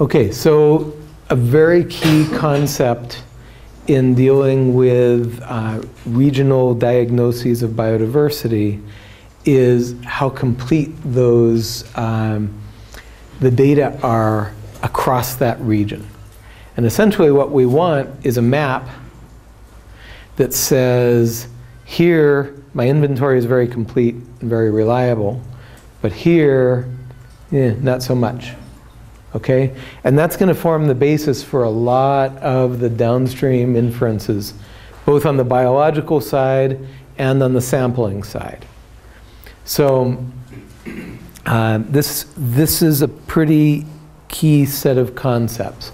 Okay, so a very key concept in dealing with uh, regional diagnoses of biodiversity is how complete those um, the data are across that region. And essentially what we want is a map that says here my inventory is very complete and very reliable, but here, eh, not so much. Okay? And that's going to form the basis for a lot of the downstream inferences, both on the biological side and on the sampling side. So uh, this, this is a pretty key set of concepts.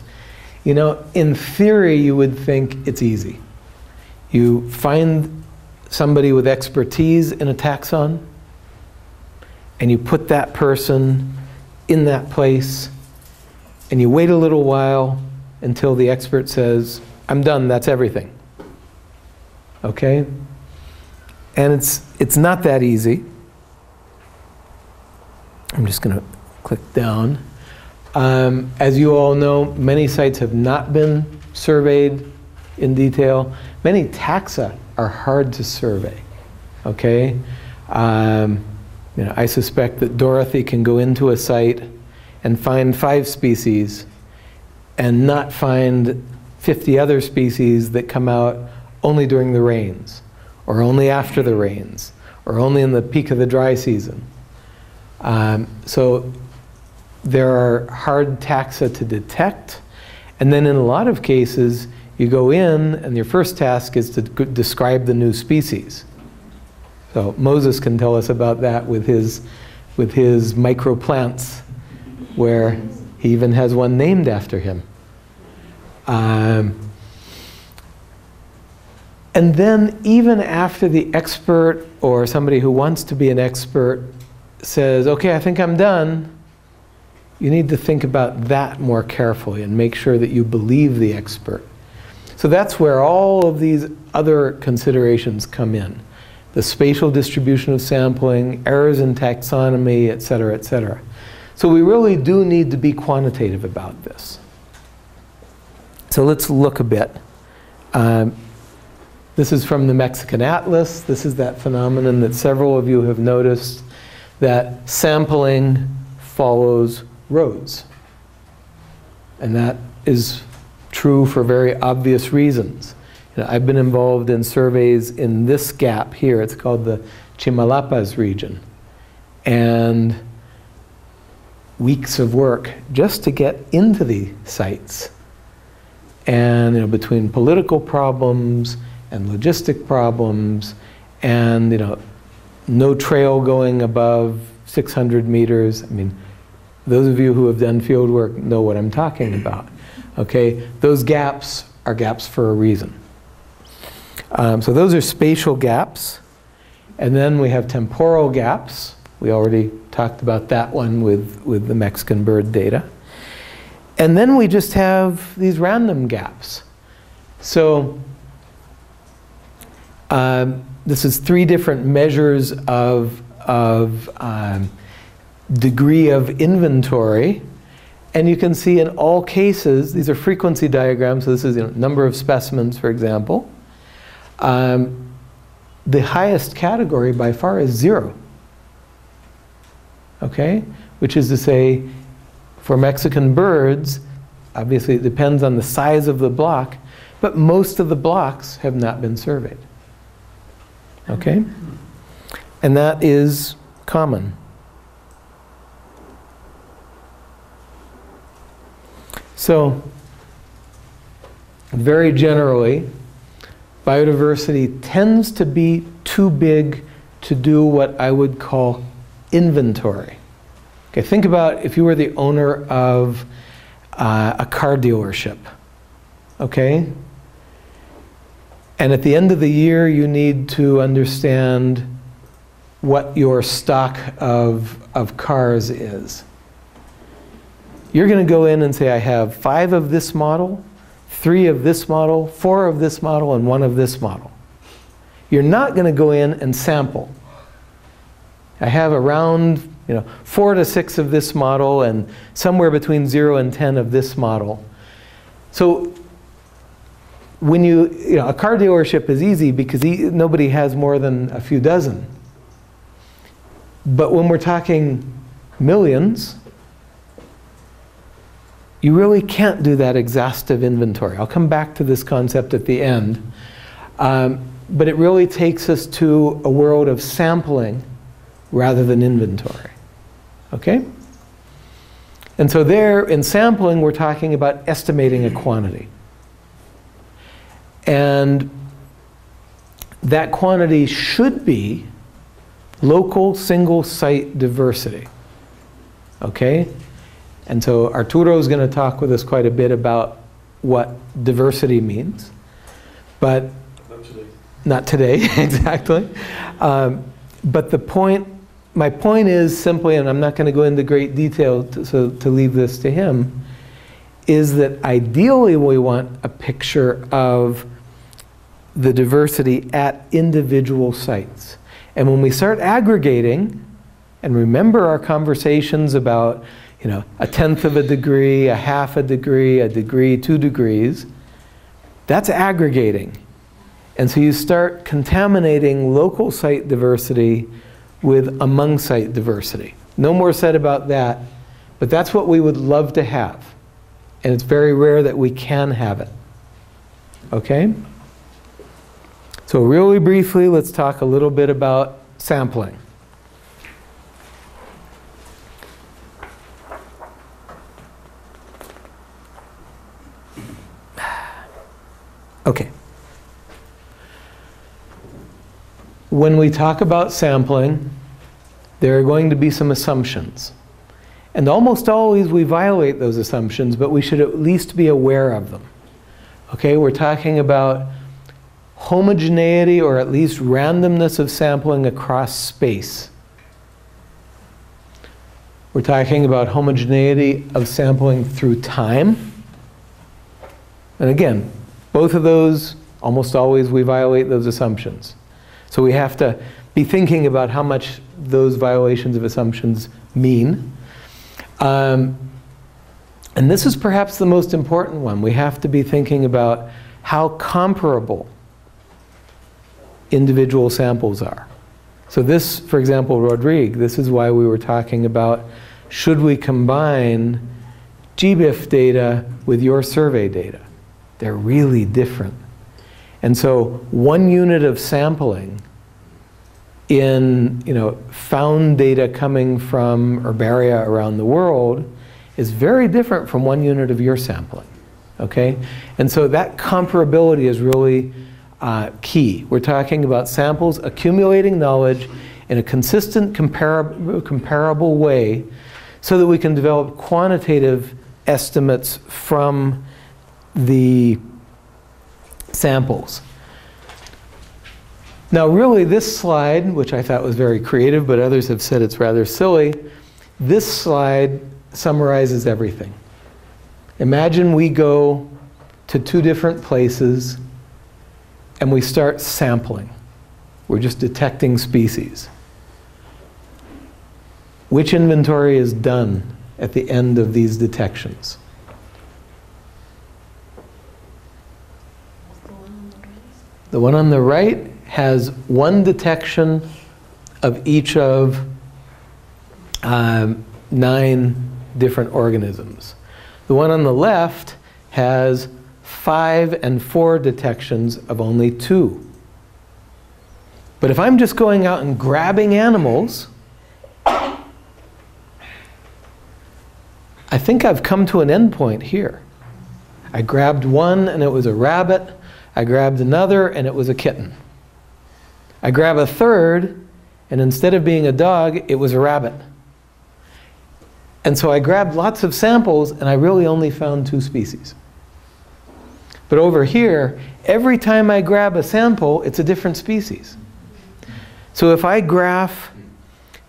You know, in theory, you would think it's easy. You find somebody with expertise in a taxon, and you put that person in that place, and you wait a little while until the expert says, I'm done, that's everything. Okay? And it's, it's not that easy. I'm just going to click down. Um, as you all know, many sites have not been surveyed in detail. Many taxa are hard to survey, okay? Um, you know, I suspect that Dorothy can go into a site and find five species and not find 50 other species that come out only during the rains or only after the rains or only in the peak of the dry season. Um, so there are hard taxa to detect. And then in a lot of cases, you go in and your first task is to describe the new species. So Moses can tell us about that with his, with his microplants, where he even has one named after him. Um, and then even after the expert or somebody who wants to be an expert says, okay, I think I'm done, you need to think about that more carefully and make sure that you believe the expert. So that's where all of these other considerations come in. The spatial distribution of sampling, errors in taxonomy, et cetera, et cetera. So we really do need to be quantitative about this. So let's look a bit. Um, this is from the Mexican Atlas. This is that phenomenon that several of you have noticed that sampling follows roads. And that is true for very obvious reasons. You know, I've been involved in surveys in this gap here. It's called the Chimalapas region. And weeks of work just to get into the sites. And you know, between political problems and logistic problems and you know, no trail going above 600 meters. I mean, those of you who have done field work know what I'm talking about. Okay, those gaps are gaps for a reason. Um, so those are spatial gaps. And then we have temporal gaps. We already talked about that one with, with the Mexican bird data. And then we just have these random gaps. So um, this is three different measures of, of um, degree of inventory. And you can see in all cases, these are frequency diagrams, so this is you know, number of specimens, for example. Um, the highest category by far is zero. Okay? Which is to say, for Mexican birds, obviously it depends on the size of the block, but most of the blocks have not been surveyed. Okay? And that is common. So, very generally, biodiversity tends to be too big to do what I would call inventory. Okay, think about if you were the owner of uh, a car dealership. Okay? And at the end of the year, you need to understand what your stock of, of cars is. You're going to go in and say, I have five of this model, three of this model, four of this model, and one of this model. You're not going to go in and sample. I have around you know, four to six of this model and somewhere between zero and 10 of this model. So when you, you know, a car dealership is easy because he, nobody has more than a few dozen. But when we're talking millions, you really can't do that exhaustive inventory. I'll come back to this concept at the end. Um, but it really takes us to a world of sampling rather than inventory. Okay? And so there, in sampling, we're talking about estimating a quantity. And that quantity should be local single site diversity. Okay? And so Arturo is going to talk with us quite a bit about what diversity means. But Not today. not today, exactly. Um, but the point, my point is simply, and I'm not going to go into great detail to, so, to leave this to him, is that ideally we want a picture of the diversity at individual sites. And when we start aggregating, and remember our conversations about, you know, a tenth of a degree, a half a degree, a degree, two degrees, that's aggregating. And so you start contaminating local site diversity with among site diversity. No more said about that, but that's what we would love to have. And it's very rare that we can have it. Okay? So, really briefly, let's talk a little bit about sampling. Okay. When we talk about sampling, there are going to be some assumptions. And almost always we violate those assumptions, but we should at least be aware of them. Okay, we're talking about homogeneity or at least randomness of sampling across space. We're talking about homogeneity of sampling through time. And again, both of those, almost always we violate those assumptions. So we have to be thinking about how much those violations of assumptions mean. Um, and this is perhaps the most important one. We have to be thinking about how comparable individual samples are. So this, for example, Rodrigue, this is why we were talking about should we combine GBIF data with your survey data? They're really different. And so one unit of sampling in you know, found data coming from herbaria around the world is very different from one unit of your sampling. Okay? And so that comparability is really uh, key. We're talking about samples accumulating knowledge in a consistent, compar comparable way so that we can develop quantitative estimates from the samples. Now, really, this slide, which I thought was very creative, but others have said it's rather silly, this slide summarizes everything. Imagine we go to two different places and we start sampling. We're just detecting species. Which inventory is done at the end of these detections? The one on the right has one detection of each of um, nine different organisms. The one on the left has five and four detections of only two. But if I'm just going out and grabbing animals, I think I've come to an endpoint here. I grabbed one and it was a rabbit. I grabbed another and it was a kitten. I grab a third and instead of being a dog, it was a rabbit. And so I grabbed lots of samples and I really only found two species. But over here, every time I grab a sample, it's a different species. So if I graph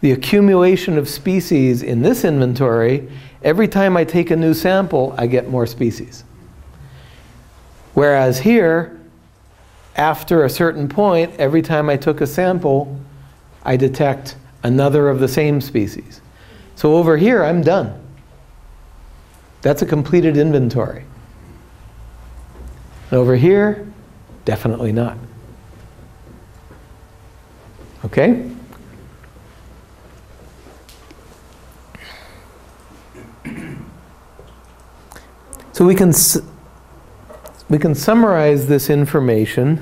the accumulation of species in this inventory, every time I take a new sample, I get more species. Whereas here, after a certain point, every time I took a sample, I detect another of the same species. So over here, I'm done. That's a completed inventory. And over here, definitely not. Okay? So we can, we can summarize this information.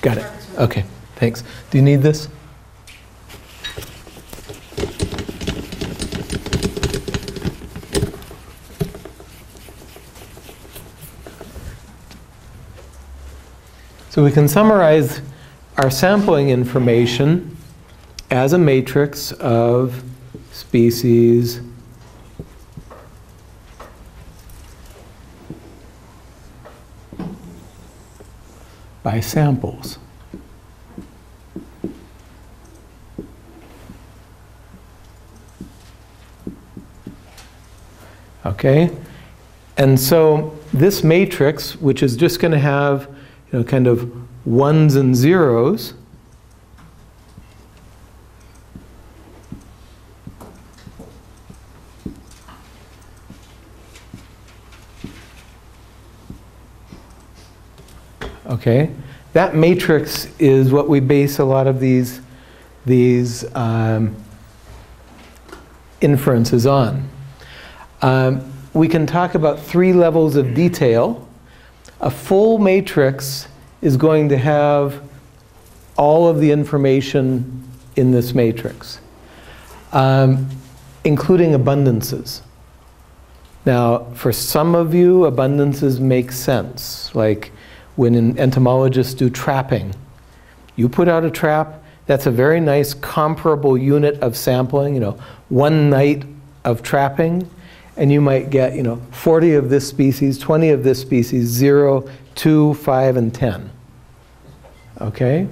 Got it. Okay, thanks. Do you need this? So we can summarize our sampling information as a matrix of species, by samples. Okay? And so this matrix, which is just going to have you know, kind of ones and zeros, Okay? That matrix is what we base a lot of these, these um, inferences on. Um, we can talk about three levels of detail. A full matrix is going to have all of the information in this matrix, um, including abundances. Now, for some of you, abundances make sense. Like when entomologists do trapping, you put out a trap, that's a very nice comparable unit of sampling, you know, one night of trapping, and you might get, you know, 40 of this species, 20 of this species, 0, 2, 5, and 10. Okay?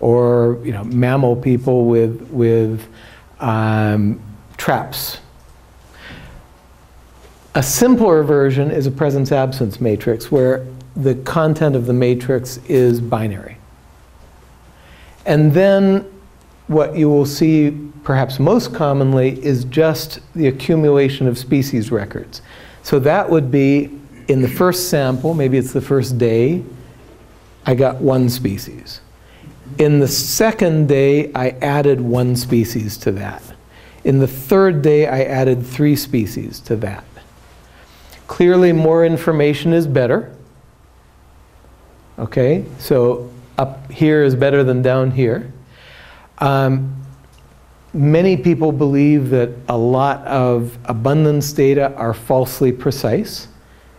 Or, you know, mammal people with, with um, traps. A simpler version is a presence-absence matrix where the content of the matrix is binary. And then what you will see perhaps most commonly is just the accumulation of species records. So that would be in the first sample, maybe it's the first day, I got one species. In the second day, I added one species to that. In the third day, I added three species to that. Clearly, more information is better. Okay, so up here is better than down here. Um, many people believe that a lot of abundance data are falsely precise,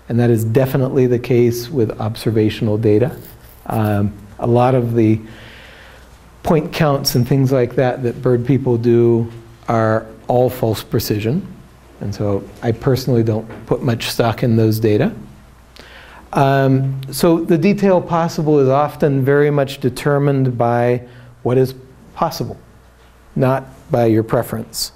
and that is definitely the case with observational data. Um, a lot of the point counts and things like that that bird people do are all false precision. And so I personally don't put much stock in those data. Um, so the detail possible is often very much determined by what is possible, not by your preference.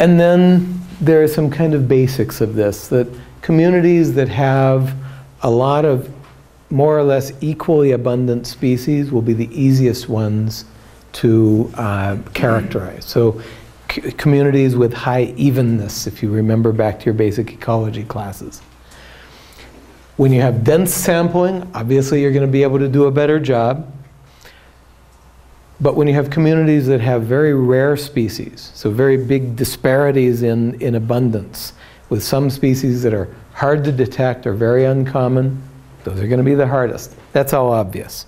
And then there are some kind of basics of this, that communities that have a lot of more or less equally abundant species will be the easiest ones to uh, characterize. So communities with high evenness, if you remember back to your basic ecology classes. When you have dense sampling, obviously you're going to be able to do a better job. But when you have communities that have very rare species, so very big disparities in, in abundance, with some species that are hard to detect or very uncommon, those are going to be the hardest. That's all obvious.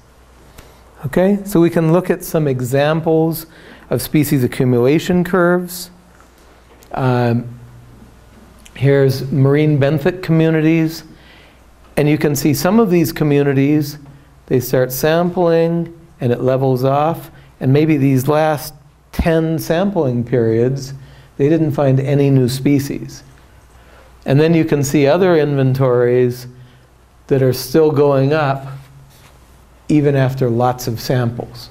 Okay, so we can look at some examples of species accumulation curves. Um, here's marine benthic communities. And you can see some of these communities, they start sampling and it levels off. And maybe these last 10 sampling periods, they didn't find any new species. And then you can see other inventories that are still going up even after lots of samples.